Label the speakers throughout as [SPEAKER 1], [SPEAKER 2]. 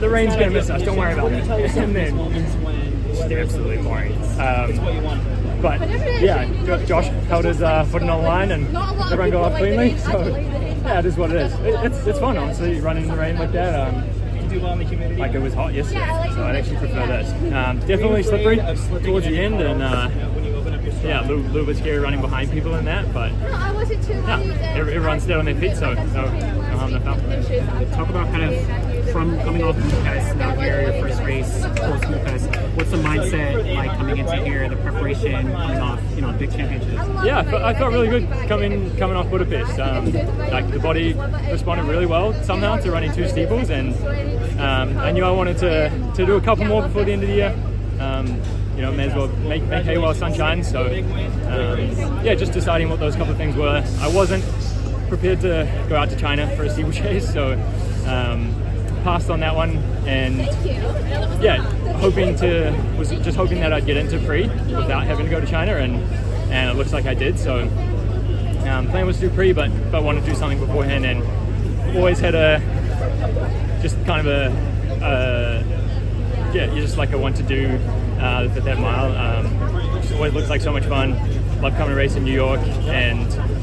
[SPEAKER 1] the rain's going to miss us. Don't worry about it. And then
[SPEAKER 2] moments when
[SPEAKER 1] just absolutely boring. Um,
[SPEAKER 2] what you want.
[SPEAKER 1] but yeah, Josh held his uh, footing on the line and everyone got off cleanly. So yeah, it is what it is. It, it's it's fun, honestly, running in the rain like that. Um,
[SPEAKER 2] You do well the humidity.
[SPEAKER 1] like it was hot yesterday, so I'd actually prefer this. Um, definitely slippery towards the end, and uh,
[SPEAKER 2] when you open up your
[SPEAKER 1] yeah, a little, little bit scary running behind people in that, but
[SPEAKER 3] No, I wasn't too
[SPEAKER 1] yeah,
[SPEAKER 3] late.
[SPEAKER 1] every- everyone's dead on their feet, so no, no harm, no foul.
[SPEAKER 4] Talk about kind of from coming off Budapest, now here, your first race post Budapest. What's the mindset like coming into here, the preparation, coming off, you know, big championships?
[SPEAKER 1] Yeah, I felt, I felt really good coming coming off Budapest. Um, like the body responded really well somehow to running two steeples, and um, I knew I wanted to, to do a couple more before the end of the year. Um, you know, may as well make, make hay while sun shines. So um, yeah, just deciding what those couple of things were. I wasn't prepared to go out to China for a steeple chase, so um, passed on that one and yeah, hoping to was just hoping that I'd get into pre without having to go to China, and and it looks like I did. So um, plan was to do pre, but but wanted to do something beforehand, and always had a just kind of a, yeah, you just like a want to do uh, for that mile. Um, always looks like so much fun. Love coming to race in New York, and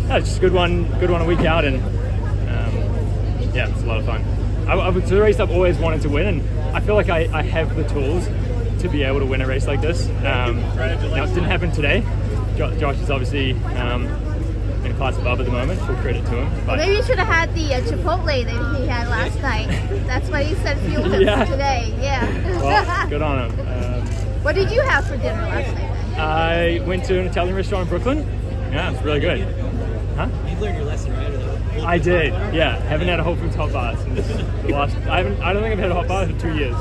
[SPEAKER 1] it's just a good one, good one a week out, and um, yeah, it's a lot of fun. I, I, it's a race I've always wanted to win, and I feel like I, I have the tools to be able to win a race like this. Um, now, it didn't happen today. Jo- Josh is obviously um, in a class above at the moment. Full credit to him. But
[SPEAKER 3] Maybe you should have had the uh, Chipotle that he had last night. That's why you said fuel him
[SPEAKER 1] Yeah.
[SPEAKER 3] today. Yeah.
[SPEAKER 1] well, good on him. Um,
[SPEAKER 3] what did you have for dinner last night?
[SPEAKER 1] I went to an Italian restaurant in Brooklyn. Yeah, it's really good. Huh?
[SPEAKER 2] You've learned your lesson, right?
[SPEAKER 1] I did. Yeah, haven't had a Whole Foods hot bar since the last. I haven't. I don't think I've had a hot bar for two years.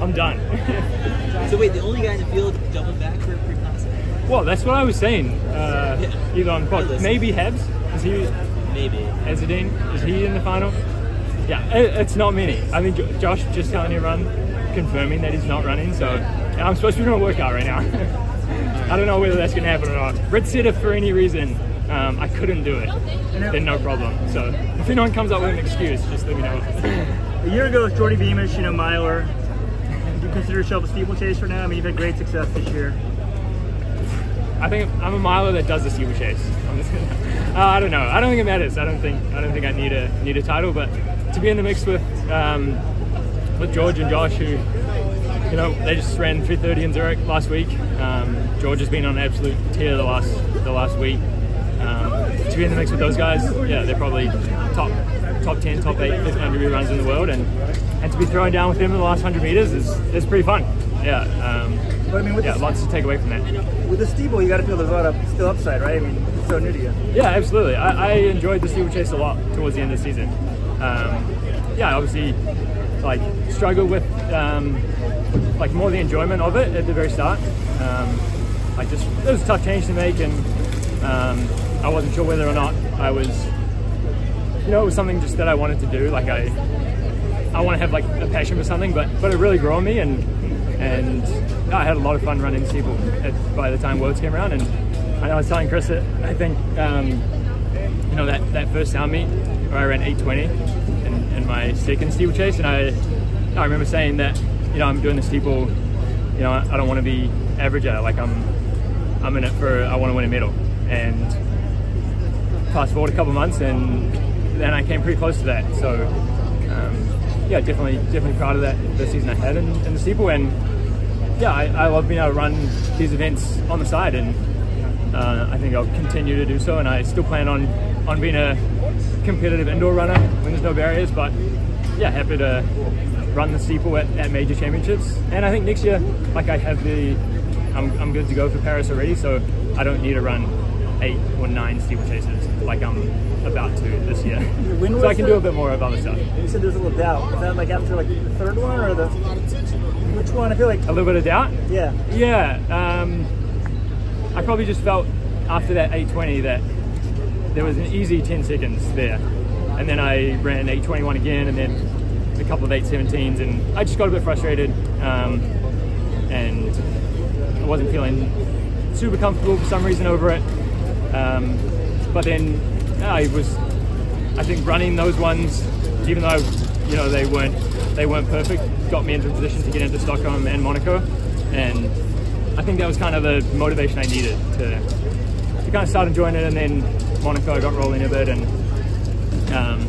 [SPEAKER 1] I'm done.
[SPEAKER 2] So wait, the only guy in the field jumping back for pre-class?
[SPEAKER 1] well, that's what I was saying. Uh,
[SPEAKER 2] Yeah.
[SPEAKER 1] either on pod- maybe Habz. Is he
[SPEAKER 2] Maybe.
[SPEAKER 1] Azeddine? Is he in the final? Yeah, it, it's not many. I mean, Josh just telling you run, confirming that he's not running. So I'm supposed to be doing a workout right now. I don't know whether that's gonna happen or not. Red said if for any reason um, I couldn't do it, then no problem. So if anyone comes up with an excuse, just let me know.
[SPEAKER 5] A year ago, with Geordie Beamish, you know, miler. Do you consider yourself a steeplechaser now? I mean, you've had great success this year.
[SPEAKER 1] I think I'm a miler that does the steeple chase. I'm just gonna, uh, I don't know. I don't think it matters. I don't think I don't think I need a need a title, but to be in the mix with um, with George and Josh, who you know they just ran 330 in Zurich last week. Um, George has been on an absolute tear the last the last week. Um, to be in the mix with those guys, yeah, they're probably top top 10, top 8 500 meter runs in the world, and and to be thrown down with them in the last 100 meters is is pretty fun. Yeah. Um,
[SPEAKER 5] But I mean, with,
[SPEAKER 1] yeah, lots to take away from that.
[SPEAKER 5] with the steeple, you got to feel there's a lot of still upside, right? I mean, it's so new to you.
[SPEAKER 1] Yeah, absolutely. I, I enjoyed the steeple chase a lot towards the end of the season. Um, yeah, obviously, like struggled with um, like more the enjoyment of it at the very start. Um, like just it was a tough change to make, and um, I wasn't sure whether or not I was, you know, it was something just that I wanted to do. Like I, I want to have like a passion for something, but but it really grew on me, and and I had a lot of fun running steeple by the time Worlds came around, and I was telling Chris that I think um, you know that that first sound meet where I ran 820 in, in my second steeple chase, and I I remember saying that you know I'm doing the steeple, you know I, I don't want to be average at it, like I'm I'm in it for I want to win a medal, and fast forward a couple months and then I came pretty close to that. So um, yeah, definitely definitely proud of that the season I had in, in the steeple. And yeah, I, I love being able to run these events on the side and uh, I think I'll continue to do so. And I still plan on on being a competitive indoor runner when there's no barriers but yeah, happy to run the steeple at, at major championships. And I think next year like I have the I'm, I'm good to go for Paris already so I don't need to run eight or nine steeple chases like I'm about to this year.
[SPEAKER 5] When
[SPEAKER 1] so I can
[SPEAKER 5] the-
[SPEAKER 1] do a bit more of other stuff.
[SPEAKER 5] You said there's a little doubt. Is that like after like the third one or the which one? I feel like
[SPEAKER 1] A little bit of doubt.
[SPEAKER 5] yeah.
[SPEAKER 1] Yeah, um, I probably just felt after that 820 that there was an easy 10 seconds there. And then I ran 821 again and then a couple of 817s and I just got a bit frustrated um, and I wasn't feeling super comfortable for some reason over it. Um, but then I was, I think running those ones, even though, you know, they weren't they weren't perfect got me into a position to get into Stockholm and Monaco, and I think that was kind of the motivation I needed to to kind of start enjoying it. And then Monaco got rolling a bit, and um,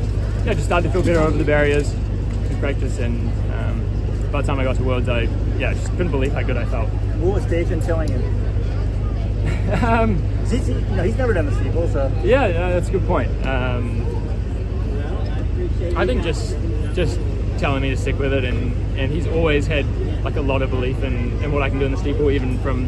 [SPEAKER 1] yeah, just started to feel better over the barriers in practice. And um, by the time I got to Worlds, I yeah just couldn't believe how good I felt.
[SPEAKER 5] What was Dathan telling you?
[SPEAKER 1] Um,
[SPEAKER 5] He's, he, you know, he's never done the steeple, so
[SPEAKER 1] Yeah, yeah, that's a good point. Um, I think just just telling me to stick with it, and, and he's always had like a lot of belief in, in what I can do in the steeple, even from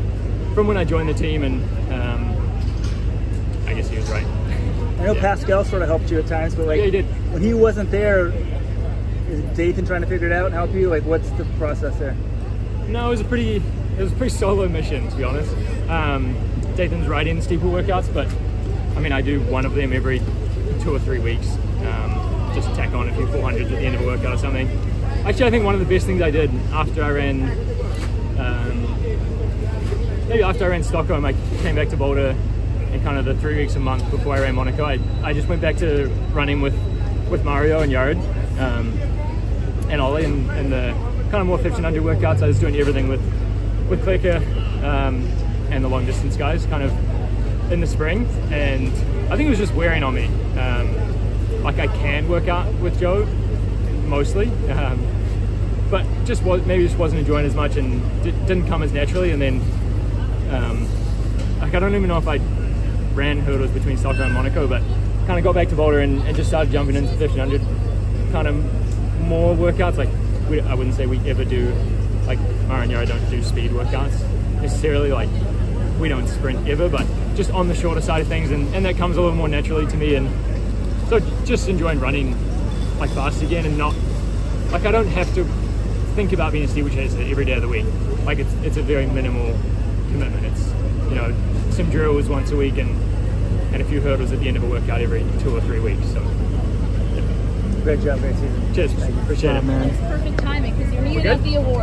[SPEAKER 1] from when I joined the team, and um, I guess he was right.
[SPEAKER 5] I know
[SPEAKER 1] Yeah.
[SPEAKER 5] Pascal sort of helped you at times, but like
[SPEAKER 1] Yeah, he did.
[SPEAKER 5] when he wasn't there, is Dathan trying to figure it out and help you? Like, what's the process there?
[SPEAKER 1] No, it was a pretty it was a pretty solo mission to be honest. Um, Dathan's in steeple workouts, but I mean I do one of them every two or three weeks. Um, just tack on a few 400s at the end of a workout or something. Actually, I think one of the best things I did after I ran, um, maybe after I ran Stockholm, I came back to Boulder in kind of the three weeks a month before I ran Monaco. I, I just went back to running with, with Mario and Yared. Um, and Ollie and, the kind of more 1500 workouts. I was doing everything with with Klecker um, and the long distance guys kind of in the spring, and I think it was just wearing on me. Um, like I can work out with Joe mostly, um, but just was maybe just wasn't enjoying as much and di- didn't come as naturally. And then um, like I don't even know if I ran hurdles between Stockholm and Monaco, but kind of got back to Boulder and, and just started jumping into 1500 kind of more workouts. Like we, I wouldn't say we ever do like and Yared don't do speed workouts necessarily. Like we don't sprint ever, but just on the shorter side of things, and, and that comes a little more naturally to me. And so just enjoying running like fast again, and not like I don't have to think about being a steeplechaser every day of the week. Like it's it's a very minimal commitment. It's you know some drills once a week and and a few hurdles at the end of a workout every two or three weeks. So
[SPEAKER 5] Great job, great
[SPEAKER 1] cheers, appreciate it.
[SPEAKER 4] man.
[SPEAKER 3] It's perfect timing because you're needed at the award.